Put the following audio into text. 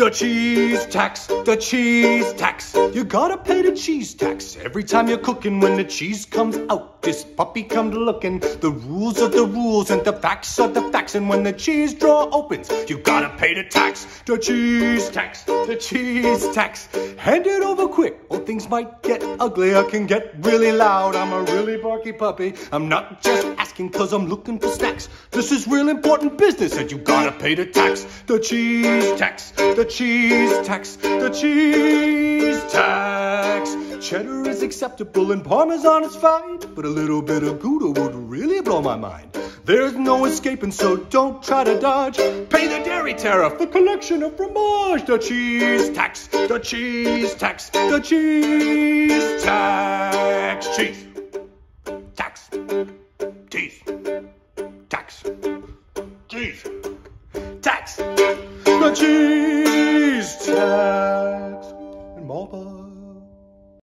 The cheese tax, the cheese tax. You gotta pay the cheese tax every time you're cooking. When the cheese comes out, this puppy comes looking. The rules are the rules and the facts are the facts. And when the cheese drawer opens, you gotta pay the tax. The cheese tax, the cheese tax. Hand it over quick, things might get ugly. I can get really loud. I'm a really barky puppy. I'm not just asking cause I'm looking for snacks. This is real important business and you gotta pay the tax. The cheese tax, the cheese tax, the cheese tax. Cheddar is acceptable and Parmesan is fine, but a little bit of Gouda would really blow my mind. There's no escaping, so don't try to dodge. Pay the dairy tariff, the collection of fromage, the cheese tax, the cheese tax, the cheese tax. Cheese. Tax. Teeth. Tax. Teeth. Tax. The cheese tax. And more